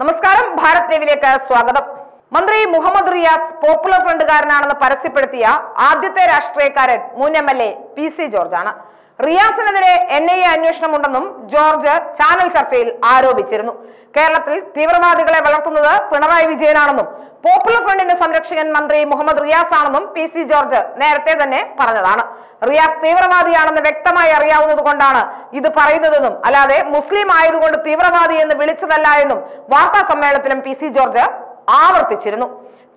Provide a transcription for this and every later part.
നമസ്കാരം ഭാരത് ലൈവിലേക്ക് സ്വാഗതം. മന്ത്രി മുഹമ്മദ് റിയാസ് പോപ്പുലർ ഫ്രണ്ടുകാരനാണെന്ന് പരസ്യപ്പെടുത്തിയ ആദ്യത്തെ രാഷ്ട്രീയക്കാരൻ മുൻ M L A P C ജോർജാണ്. റിയാസിനെതിരെ എൻ ഐ എ അന്വേഷണമുണ്ടെന്നും ജോർജ് ചാനൽ ചർച്ചയിൽ ആരോപിച്ചിരുന്നു. കേരളത്തിൽ തീവ്രവാദികളെ വളർത്തുന്നത് പിണറായി വിജയനാണെന്നും പോപ്പുലർ ഫ്രണ്ടിന്റെ സംരക്ഷകൻ മന്ത്രി മുഹമ്മദ് റിയാസ് ആണെന്നും പി സി ജോർജ് നേരത്തെ തന്നെ പറഞ്ഞതാണ്. റിയാസ് തീവ്രവാദിയാണെന്ന് വ്യക്തമായി അറിയാവുന്നത് കൊണ്ടാണ് ഇത് പറയുന്നതെന്നും അല്ലാതെ മുസ്ലിം ആയതുകൊണ്ട് തീവ്രവാദി എന്ന് വിളിച്ചതല്ല എന്നും വാർത്താ സമ്മേളനത്തിലും പി സി ജോർജ് ആവർത്തിച്ചിരുന്നു.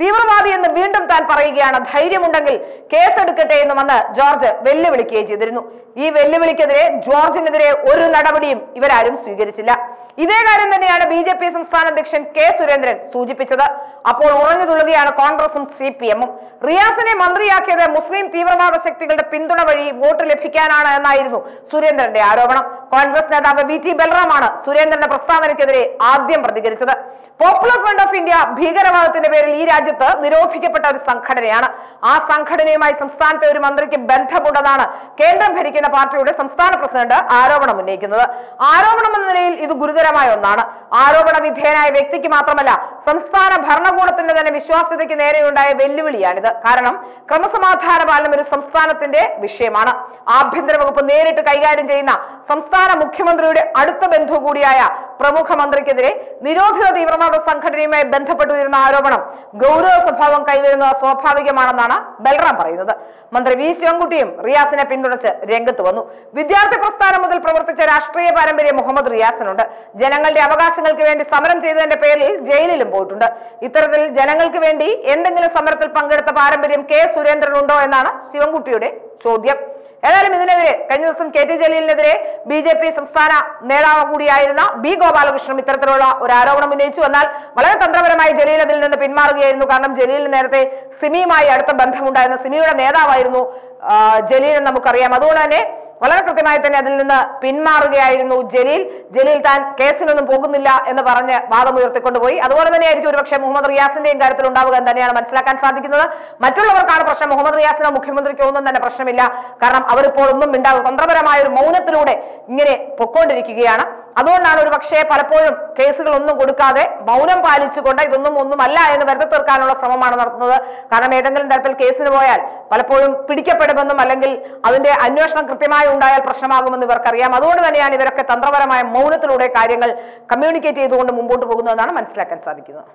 തീവ്രവാദി എന്ന് വീണ്ടും താൻ പറയുകയാണ് ധൈര്യമുണ്ടെങ്കിൽ കേസെടുക്കട്ടെ എന്നും അന്ന് ജോർജ് വെല്ലുവിളിക്കുകയും ചെയ്തിരുന്നു. ഈ വെല്ലുവിളിക്കെതിരെ ജോർജിനെതിരെ ഒരു നടപടിയും ഇവരാരും സ്വീകരിച്ചില്ല. ഇതേ കാര്യം തന്നെയാണ് ബി ജെ പി സംസ്ഥാന അധ്യക്ഷൻ കെ സുരേന്ദ്രൻ സൂചിപ്പിച്ചത്. അപ്പോൾ ഉറഞ്ഞു തുള്ളുകയാണ് കോൺഗ്രസും സി പി എമ്മും. റിയാസിനെ മന്ത്രിയാക്കിയത് മുസ്ലിം തീവ്രവാദ ശക്തികളുടെ പിന്തുണ വഴി വോട്ട് ലഭിക്കാനാണ് എന്നായിരുന്നു സുരേന്ദ്രന്റെ ആരോപണം. കോൺഗ്രസ് നേതാവ് വി ടി ബൽറാമാണ് സുരേന്ദ്രന്റെ പ്രസ്താവനയ്ക്കെതിരെ ആദ്യം പ്രതികരിച്ചത്. പോപ്പുലർ ഫ്രണ്ട് ഓഫ് ഇന്ത്യ ഭീകരവാദത്തിന്റെ പേരിൽ ഈ രാജ്യത്ത് നിരോധിക്കപ്പെട്ട ഒരു സംഘടനയാണ്. ആ സംഘടനയുമായി സംസ്ഥാനത്തെ ഒരു മന്ത്രിക്ക് ബന്ധമുണ്ടെന്നാണ് കേന്ദ്രം ഭരിക്കുന്ന പാർട്ടിയുടെ സംസ്ഥാന പ്രസിഡന്റ് ആരോപണം ഉന്നയിക്കുന്നത്. ആരോപണം എന്ന നിലയിൽ ഇത് ഗുരുതരമായ ഒന്നാണ്. ആരോപണ വിധേയനായ വ്യക്തിക്ക് മാത്രമല്ല സംസ്ഥാന ഭരണകൂടത്തിന്റെ തന്നെ വിശ്വാസ്യതയ്ക്ക് നേരെയുണ്ടായ വെല്ലുവിളിയാണിത്. കാരണം ക്രമസമാധാന പാലനം ഒരു സംസ്ഥാനത്തിന്റെ വിഷയമാണ്. ആഭ്യന്തര വകുപ്പ് നേരിട്ട് കൈകാര്യം ചെയ്യുന്ന സംസ്ഥാന മുഖ്യമന്ത്രിയുടെ അടുത്ത ബന്ധു കൂടിയായ പ്രമുഖ മന്ത്രിക്കെതിരെ നിരോധിത തീവ്രവാദ സംഘടനയുമായി ബന്ധപ്പെട്ടുവരുന്ന ആരോപണം ഗൗരവ സ്വഭാവം കൈവരുന്നത് സ്വാഭാവികമാണെന്നാണ് ബൽറാം പറയുന്നത്. മന്ത്രി വി ശിവൻകുട്ടിയും റിയാസിനെ പിന്തുണച്ച് രംഗത്ത് വന്നു. വിദ്യാർത്ഥി പ്രസ്ഥാനം മുതൽ പ്രവർത്തിച്ച രാഷ്ട്രീയ പാരമ്പര്യം മുഹമ്മദ് റിയാസിനുണ്ട്. ജനങ്ങളുടെ അവകാശങ്ങൾക്ക് വേണ്ടി സമരം ചെയ്തതിന്റെ പേരിൽ ജയിലിലും പോയിട്ടുണ്ട്. ഇത്തരത്തിൽ ജനങ്ങൾക്ക് വേണ്ടി എന്തെങ്കിലും സമരത്തിൽ പങ്കെടുത്ത പാരമ്പര്യം കെ സുരേന്ദ്രനുണ്ടോ എന്നാണ് ശിവൻകുട്ടിയുടെ ചോദ്യം. ഏതായാലും ഇതിനെതിരെ കഴിഞ്ഞ ദിവസം കെ ടി ജലീലിനെതിരെ ബി ജെ പി സംസ്ഥാന നേതാവ് കൂടിയായിരുന്ന ബി ഗോപാലകൃഷ്ണൻ ഇത്തരത്തിലുള്ള ഒരു ആരോപണം ഉന്നയിച്ചു. എന്നാൽ വളരെ തന്ത്രപരമായി ജലീൽ അതിൽ നിന്ന് പിന്മാറുകയായിരുന്നു. കാരണം ജലീലിന് നേരത്തെ സിമിയുമായി അടുത്ത ബന്ധമുണ്ടായിരുന്ന സിമിയുടെ നേതാവായിരുന്നു ജലീൽ നമുക്കറിയാം. അതുകൊണ്ട് തന്നെ വളരെ കൃത്യമായി തന്നെ അതിൽ നിന്ന് പിന്മാറുകയായിരുന്നു ജലീൽ. ജലീൽ താൻ കേസിനൊന്നും പോകുന്നില്ല എന്ന് പറഞ്ഞ് വാദം ഉയർത്തിക്കൊണ്ടുപോയി. അതുപോലെ തന്നെയായിരിക്കും ഒരുപക്ഷെ മുഹമ്മദ് റിയാസിന്റെയും കാര്യത്തിൽ ഉണ്ടാവുക എന്ന് തന്നെയാണ് മനസ്സിലാക്കാൻ സാധിക്കുന്നത്. മറ്റുള്ളവർക്കാണ് പ്രശ്നം. മുഹമ്മദ് റിയാസിനോ മുഖ്യമന്ത്രിക്കോ ഒന്നും തന്നെ പ്രശ്നമില്ല. കാരണം അവരിപ്പോൾ ഒന്നും മിണ്ടാകും തന്ത്രപരമായ ഒരു മൗനത്തിലൂടെ ഇങ്ങനെ പൊക്കോണ്ടിരിക്കുകയാണ്. അതുകൊണ്ടാണ് ഒരു പക്ഷേ പലപ്പോഴും കേസുകൾ ഒന്നും കൊടുക്കാതെ മൗനം പാലിച്ചുകൊണ്ട് ഇതൊന്നും ഒന്നുമല്ല എന്ന് വരുത്തി തീർക്കാനുള്ള ശ്രമമാണ് നടത്തുന്നത്. കാരണം ഏതെങ്കിലും തരത്തിൽ കേസിന് പോയാൽ പലപ്പോഴും പിടിക്കപ്പെടുമെന്നും അല്ലെങ്കിൽ അതിന്റെ അന്വേഷണം കൃത്യമായി ഉണ്ടായാൽ പ്രശ്നമാകുമെന്ന് ഇവർക്കറിയാം. അതുകൊണ്ട് തന്നെയാണ് ഇവരൊക്കെ തന്ത്രപരമായ മൗനത്തിലൂടെ കാര്യങ്ങൾ കമ്മ്യൂണിക്കേറ്റ് ചെയ്തുകൊണ്ട് മുമ്പോട്ട് പോകുന്നതെന്നാണ് മനസ്സിലാക്കാൻ സാധിക്കുന്നത്.